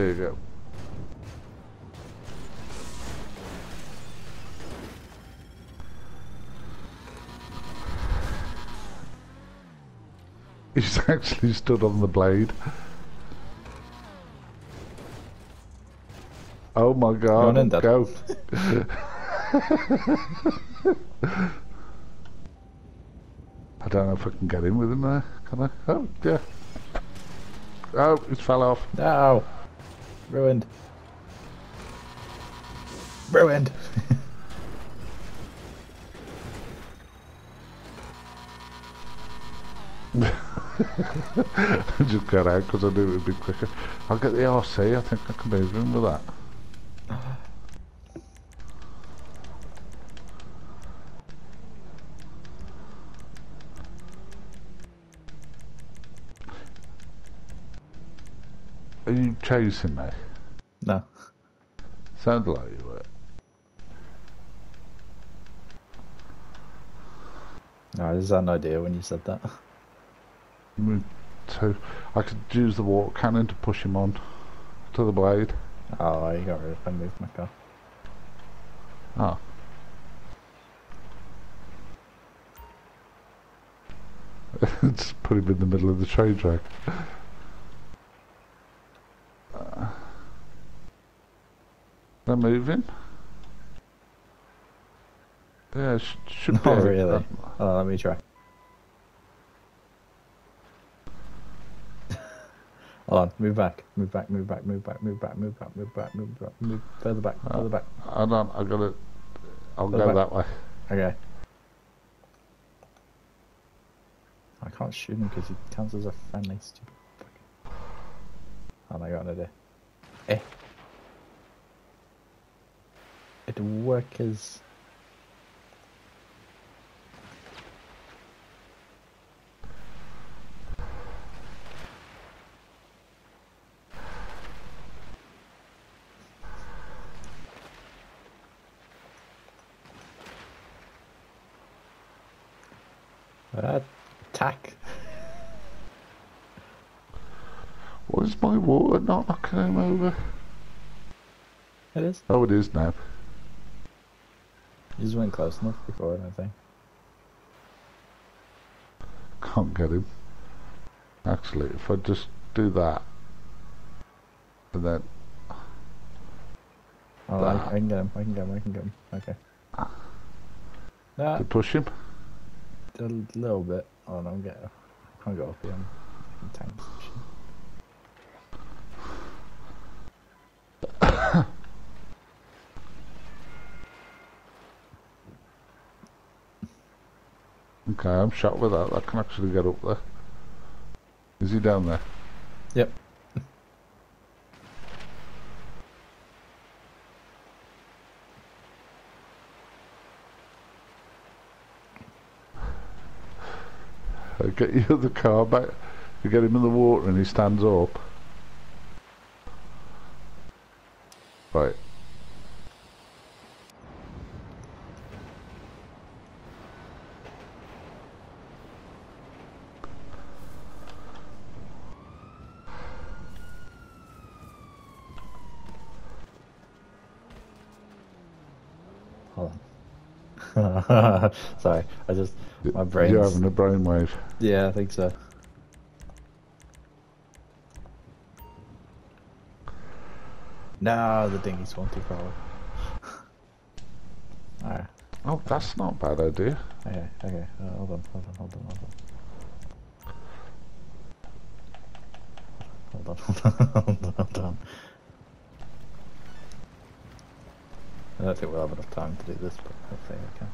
There you go. He's actually stood on the blade. Oh my god, on in, Dad. go. I don't know if I can get in with him there, can I? Oh, yeah. Oh, it fell off. No! Ruined. Ruined! Just got out because I knew it would be quicker. I'll get the RC, I think I can move in with that. Are you chasing me? No. Sounds like you were. No, I just had an idea when you said that. Me too. I could use the water cannon to push him on to the blade. Oh, you got rid of I moved my car. Oh. Just put him in the middle of the train track. They're moving. Yeah, sh should be. Not really. Oh, let me try. Hold on, move back, move back, move back, move back, move back, move back, move back, move back, move further back, further back. Hold on, I gotta. I'll Go back. that way. Okay. I can't shoot him because he counts as a friendly stupid fucking. Oh I got an idea. Eh. It work as. Attack. What is my water not knocking him over? It is. Oh, it is now. Just went close enough before, I don't think. Can't get him. Actually, if I just do that, and then Oh, I, I can get him. I can get him. I can get him. Okay. Nah, to push him. a little bit. Oh no, I'm getting. I can't get up here. Tanks. Okay, I'm shot with that. I can actually get up there. Is he down there? Yep. Get you the car back. You get him in the water and he stands up. Right. Hold on. Sorry, I just my brain. You're having a brainwave. Yeah, I think so. No, the dinghy swung too far. away. Alright. Oh, that's not a bad idea. Okay, okay. Uh, hold on, hold on, hold on, hold on. Hold on, hold on, hold on, hold on. I don't think we'll have enough time to do this, but hopefully we can.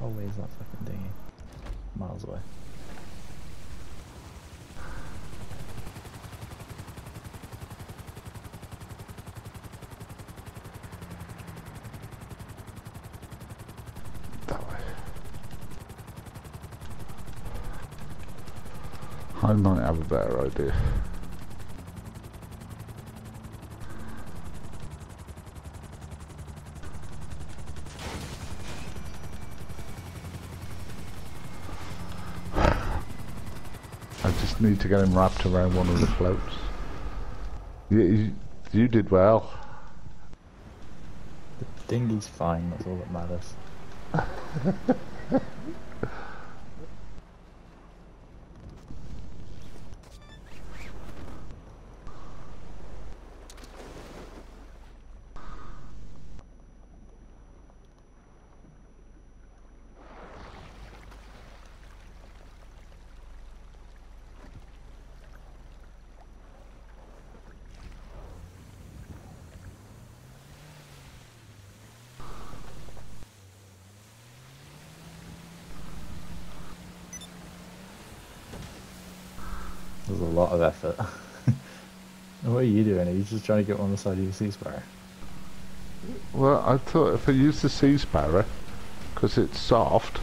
Where's that fucking dinghy? Miles away. That way. I might have a better idea. Need to get him wrapped around one of the floats. You, you, you did well. The dinghy's fine, that's all that matters. of effort. what are you doing? Are you just trying to get on the side of your sea sparrow? Well, I thought if I use the sea sparrow, because it's soft,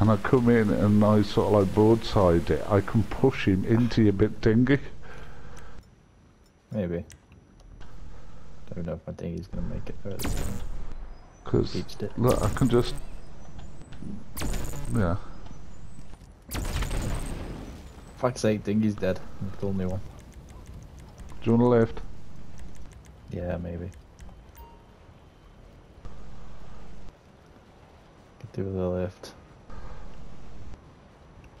and I come in and I sort of like broadside it, I can push him into your bit dinghy. Maybe. Don't know if my dinghy's gonna make it further. Because, look, I can just... Yeah. Fuck's sake, dinghy's dead. Build a new one. Do you want to lift? Yeah, maybe. Could do the a lift.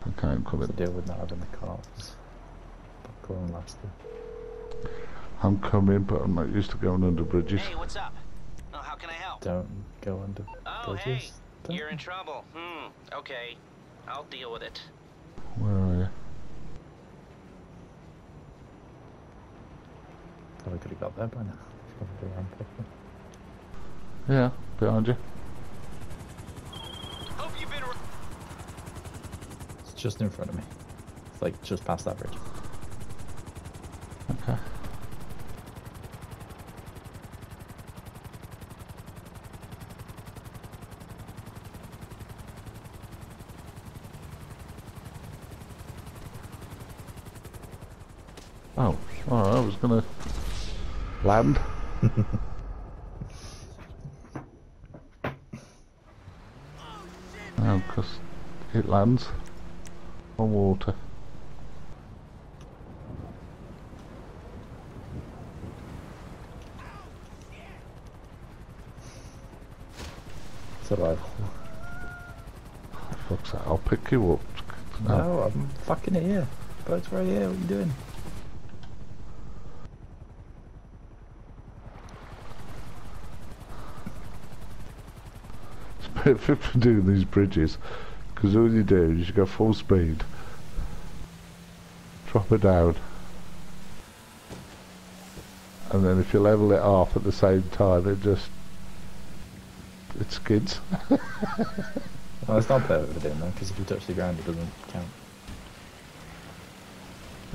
I'm What's coming. the deal with not having the cars? Buckle and lasted. I'm coming, but I'm not used to going under bridges. Hey, what's up? Oh, how can I help? Don't go under Oh, bridges. hey, Don't- you're in trouble. Hmm, okay. I'll deal with it. Where are you? Probably could have got there by now. Probably around quickly. Yeah, behind you. Hope you've been. It's just in front of me. It's like just past that bridge. Okay. Oh, oh, I was gonna land. Oh, because it lands on water. Alright. Fuck's that, I'll pick you up. No, I'm fucking here. Boat's right here. What are you doing? It's a bit fit for doing these bridges, because all you do is you go full speed, drop it down, and then if you level it off at the same time, it just it skids. Well, it's not perfect for doing that because if you touch the ground, it doesn't count.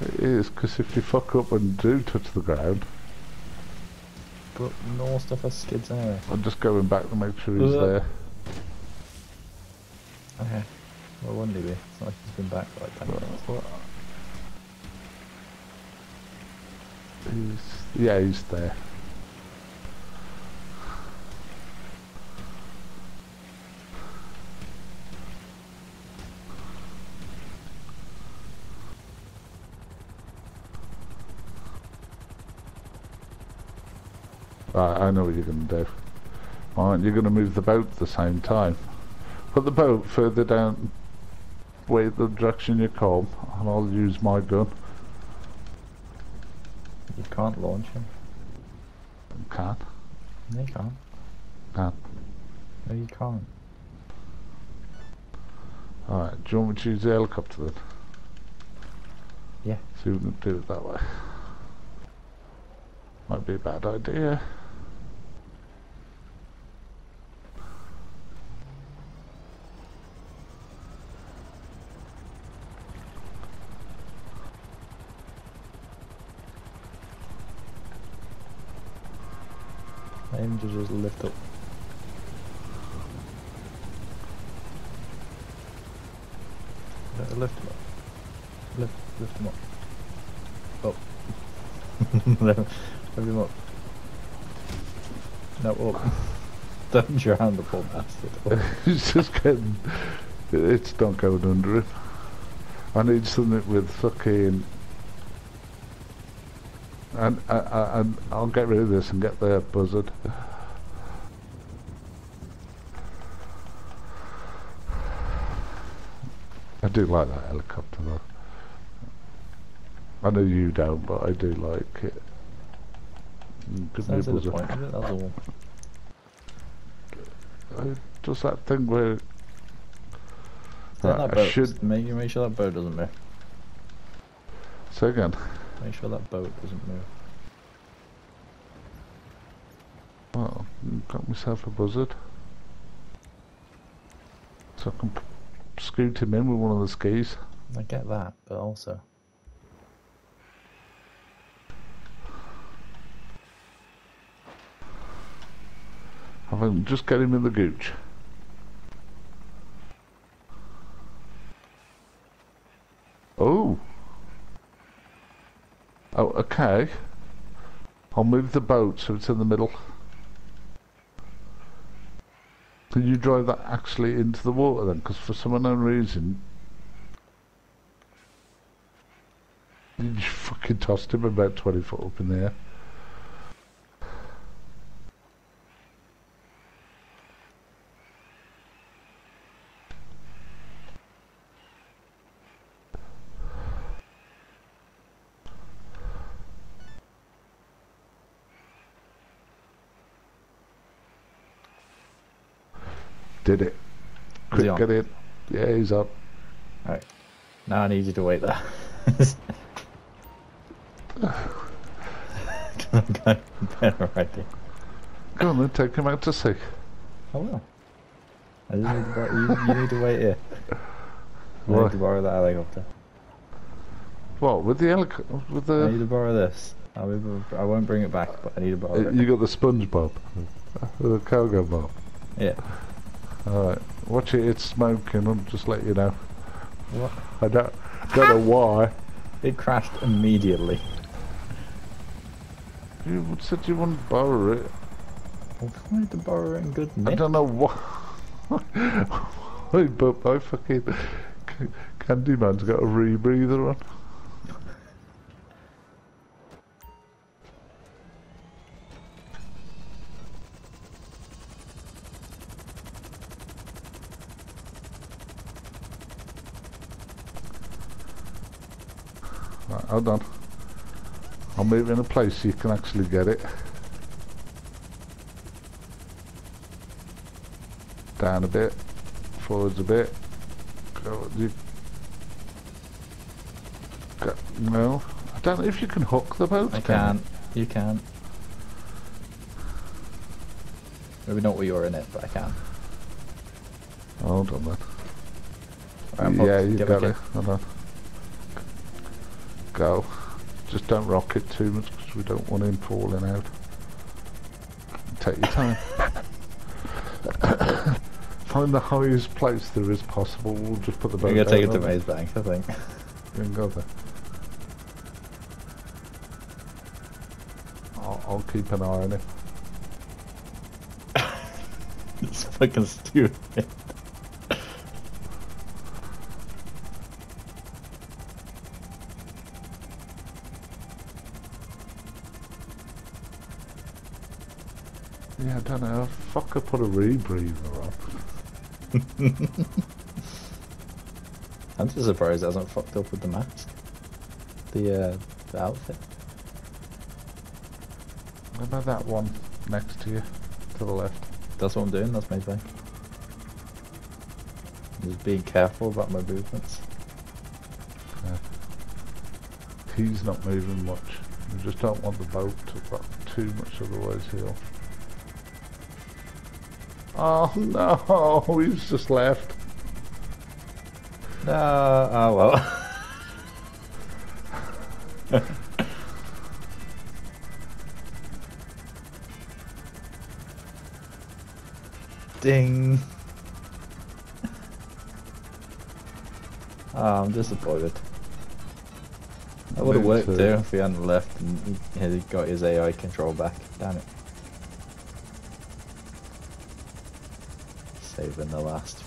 it is because if you fuck up and do touch the ground, But normal stuff has skids anyway. I'm just going back to make sure he's there. Okay. Well, wouldn't? It's not like he's been back like 10 minutes. What- He's, yeah, he's there. Right, I know what you're going to do. Alright, you're going to move the boat at the same time. Put the boat further down way the direction you come, and I'll use my gun. You can't launch him. You Can, No, you can't. can. No, you can't. Alright, do you want me to use the helicopter then? Yeah. See if we can do it that way. Might be a bad idea. Up. lift him up. No, oh. up. Don't drown the poor bastard. it's just getting... It's not going under it. I need something with fucking... And, and I'll get rid of this and get the buzzard. I do like that helicopter though. I know you don't, but I do like it. A Sounds to the buzzard. point it, that's all. Uh, Does that thing where... Right, that I boat, should... make, make sure that boat doesn't move. Say again. Make sure that boat doesn't move. Well, got myself a buzzard. So I can scoot him in with one of the skis. I get that, but also. Him just get him in the gooch. Oh. Oh, okay. I'll move the boat so it's in the middle. Can you drive that actually into the water then? Because for some unknown reason, you just fucking tossed him about 20 foot up in the air. Did it. Quick, get in. Yeah, he's up. Alright. Now I need you to wait there. I'm going better idea. Go on then, take him out to sea. I will. I just need to borrow, you, you need to wait here. I Why? need to borrow that helicopter. What, with the helicopter? With I need to borrow this. I'll be, I won't bring it back, but I need to borrow Uh, it. you got the SpongeBob. The cargo bob. Yeah. Alright. Watch it, it's smoking, I'll just let you know. What? I don't, don't know why. It crashed immediately. You said you wouldn't borrow it. I wanted to borrow it in good I don't know why. Why, but my fucking Candyman's got a rebreather on. Right, hold on. I'll move in a place so you can actually get it. Down a bit, forwards a bit. Go, you, go, no, I don't know if you can hook the boat. I can can. You can. Maybe not when you're in it, but I can. you? Hold on then. Right, yeah, you got it. Hold on. Go. Just don't rock it too much because we don't want him falling out. Take your time. Find the highest place there is possible. We'll just put the boat in. We're gonna take it to Maze Bank, I think. You can go there. I'll, I'll keep an eye on it. it's fucking stupid. Don't know. Fuck, I put a rebreather on. I'm just surprised it hasn't fucked up with the mask. The uh, the outfit. What about that one next to you? To the left. That's what I'm doing. That's my thing. I'm just being careful about my movements. He's not moving much. We just don't want the boat to rock too much, otherwise he'll... Oh no, he's just left. No. Oh well. Ding. Oh, I'm disappointed. That would have worked too. too if he hadn't left and he got his AI control back. Damn it. Saving the last